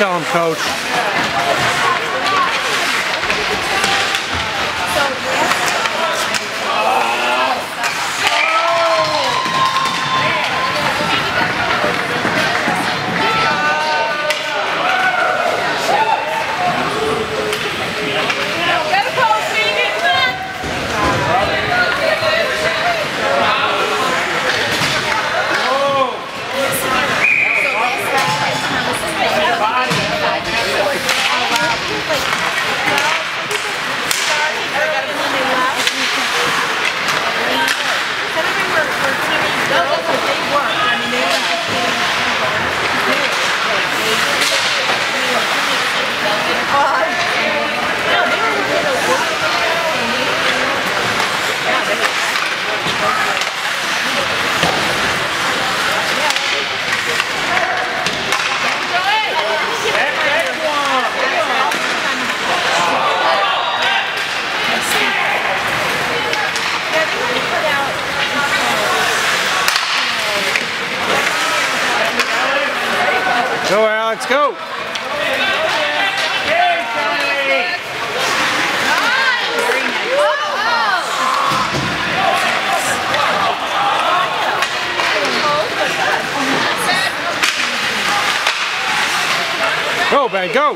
Tell him, coach. Alex, go. Go, Ben, go.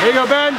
Here you go, Ben.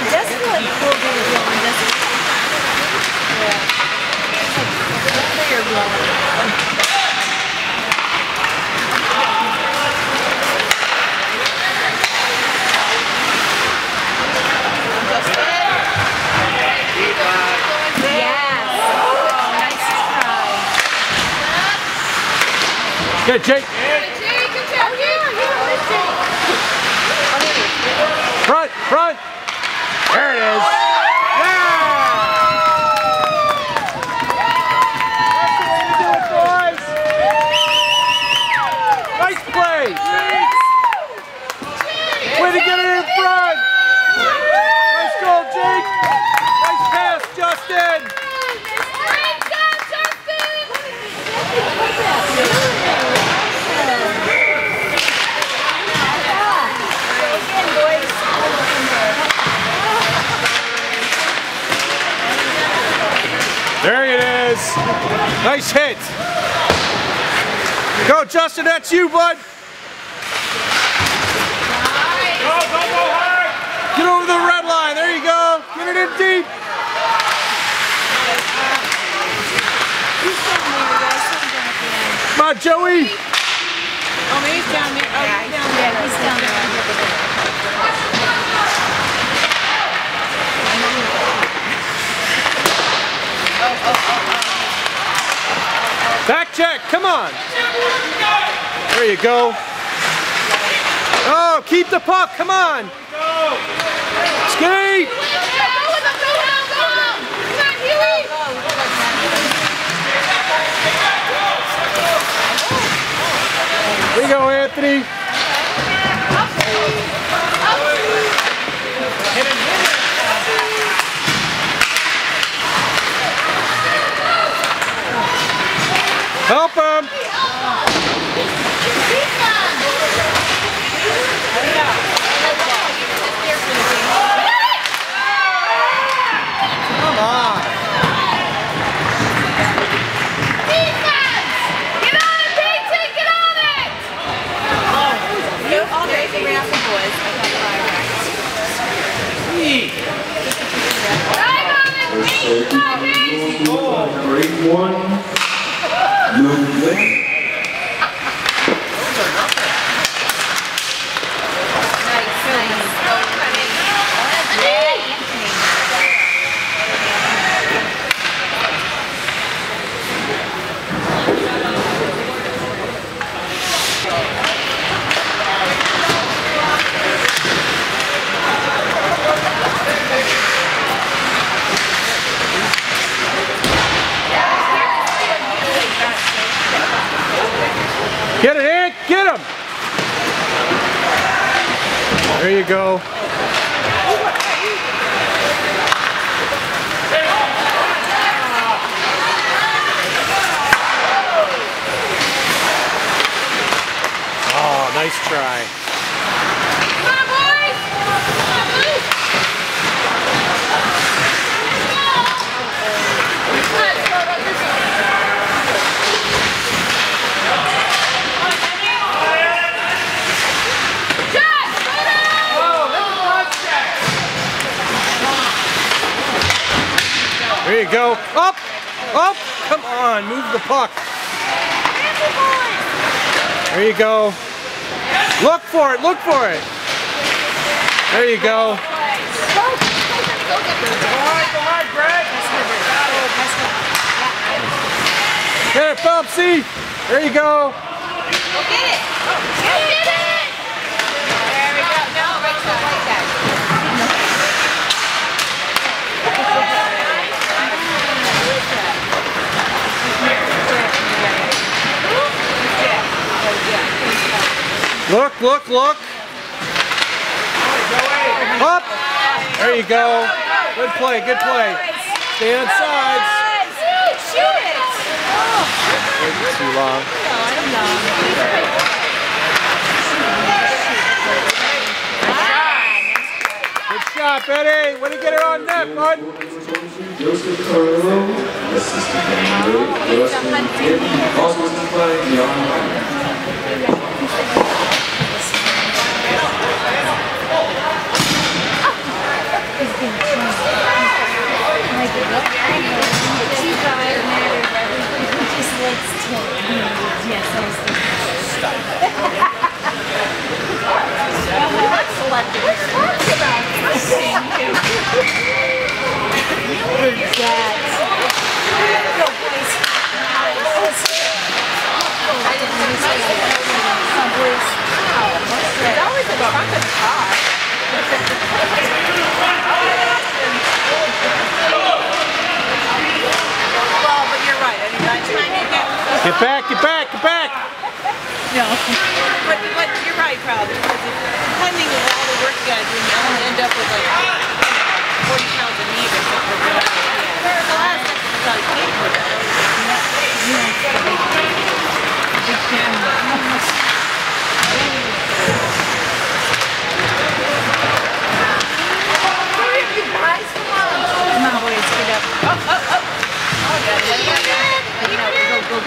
It does feel like cool being blowing, doesn't it? Yeah. Clear blowing. Yes. Nice try. Good, Jake. Front, front. There it is. Yeah! That's the way to do it, boys. Nice play. Way to get it in front. Nice goal, Jake. Nice pass, Justin. There it is. Nice hit. Go, Justin, that's you, bud. Get over the red line. There you go. Get it in deep. Come on, Joey. Oh, he's down there. Oh, he's down there. Yeah, he's down there. Back check. Come on. There you go. Oh, keep the puck. Come on. Skate. There you go, Anthony. Help him. Come on. Get on it, Peyton! Get on it! You go. Oh, nice try. Come on, boys! Come on, move! Come on, let's go about this one. Josh, go down! There you go. Up! Up! Come on, move the puck. There you go. Look for it, look for it. There you go. It, Bubsy. There you go. Go get it! Go get it! There we go. No, Rachel, like that. Look, look, look. Up. There you go. Good play, good play. Stay on sides. Shoot it! Wait too long. Good shot, Betty. Way to get her on net, bud. Joseph Carlo, assistant manager, Rustin Kim, offensive line, Jan It's always a trunk of car. Well, but you're right. I mean, by the time you get Get back, get back, get back. No. But, but you're right, probably, because depending on all the work you gotta do, you only end up with like, 40 pounds of meat or something. There's a lot of stuff that's not paid for that. Hurry up, you guys, come on. Boys, get up. Up, up, up. Oh, good. What do you got? Go,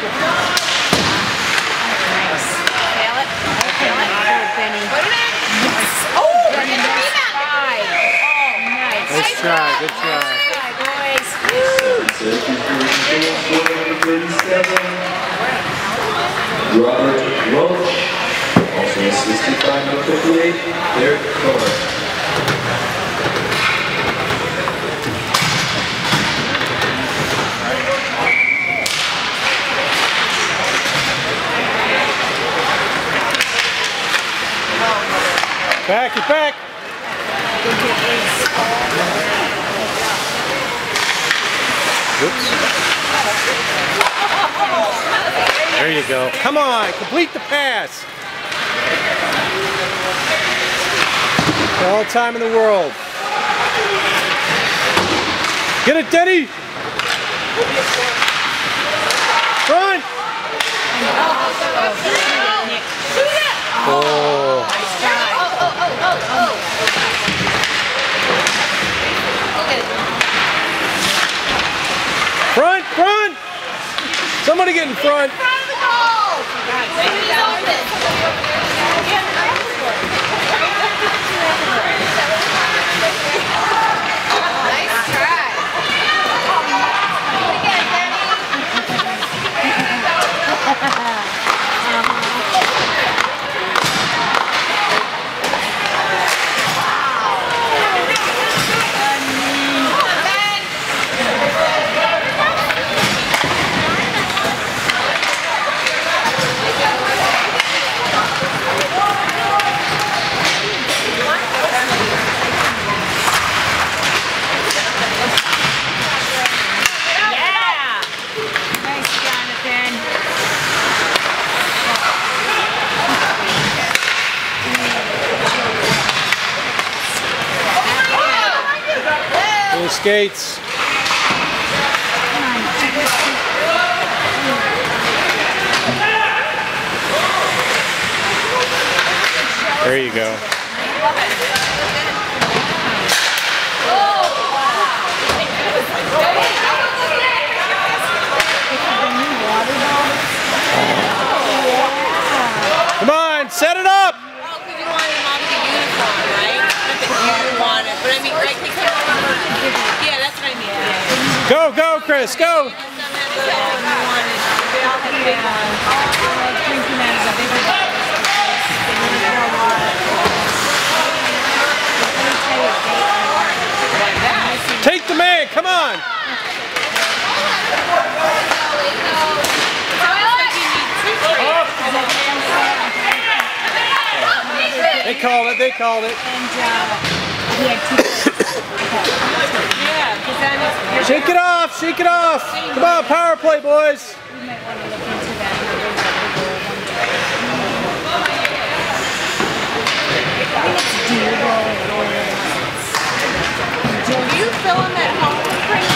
try, good try. Robert Roach, also assisted by number 58, Derek Cohen. Back, get back. Oops. There you go. Come on, complete the pass. All the time in the world. Get it, Denny. Front. Oh. Front, front. Somebody get in front. Nice skates. There you go. Come on, set it up! Oh, because you wanted all to right? Not that you wanted, but I mean, right? Because, yeah, that's what I mean. Yeah. Go, go, Chris, go! Some had little, and you wanted, they all had big ones. Like that. Take the man, come on! It's almost like you need two trees. They called it, they called it. Yeah, because then it's, you're Shake it off, shake it off! Come on, power play, boys! Do you film at home, Chris?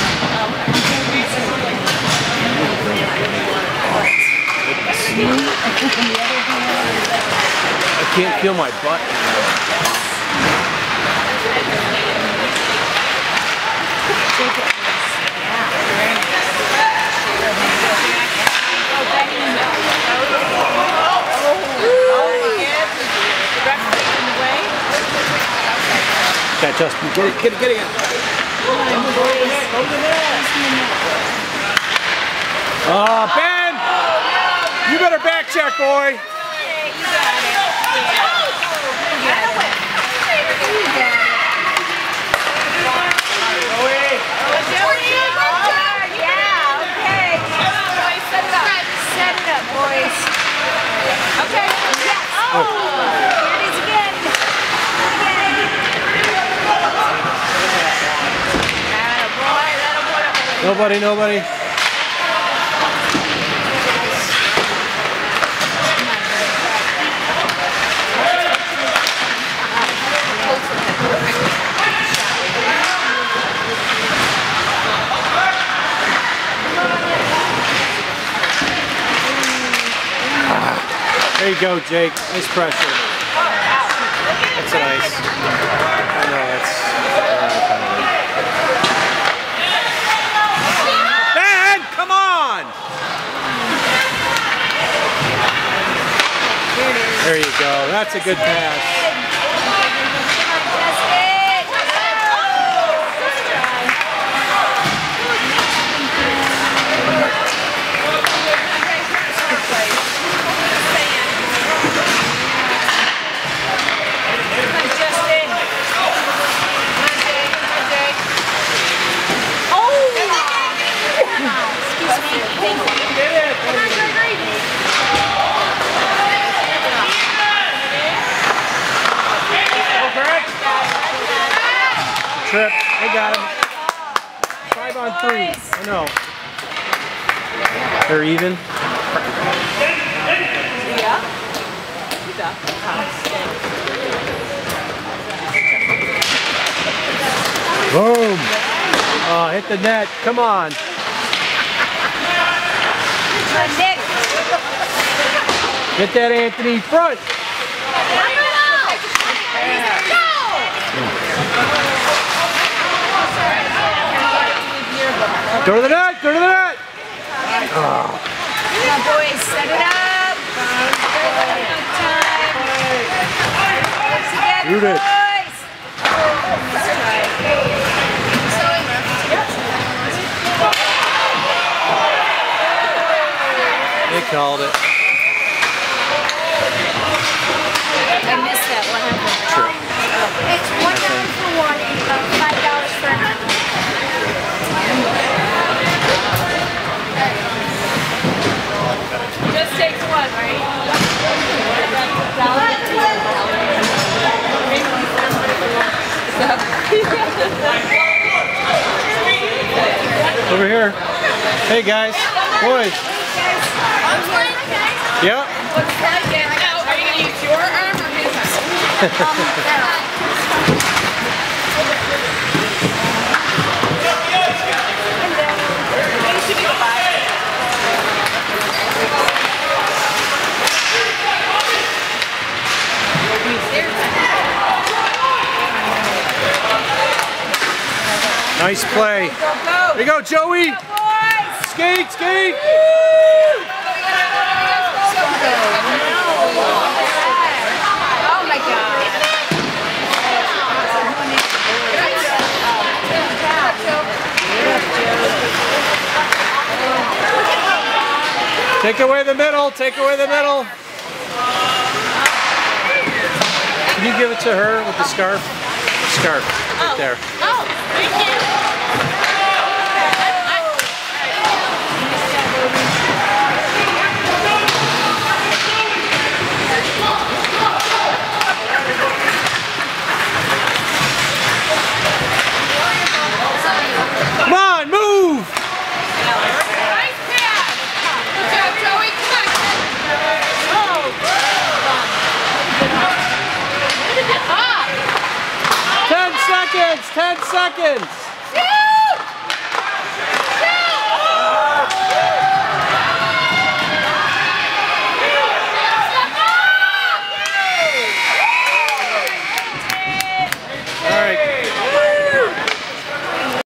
I can't feel my butt. Yeah, Justin, get it, get it, get it. Oh, Ben! You better back check, boy. Yeah, okay. Set it up, boys. Okay. Oh, oh. Nobody, nobody. There you go, Jake. Nice pressure. That's nice. I know, that's... Ben, come on! There you go. That's a good pass. Trip. They got him. Five on three. I know. They're even. Boom. Oh, hit the net. Come on. Get that Anthony front. Go to the net. Go to the net. boys, set it up. Time. Shoot it. Boys. They called it. I missed that. What happened? It's Just takes one, right? Over here. Hey guys. Boys. Yep. Now, are you going to use your arm or his arm? Nice play. There you go, Joey. Skate, skate. Take away the middle. Take away the middle. Can you give it to her with the scarf? Scarf. Right there. Thank you.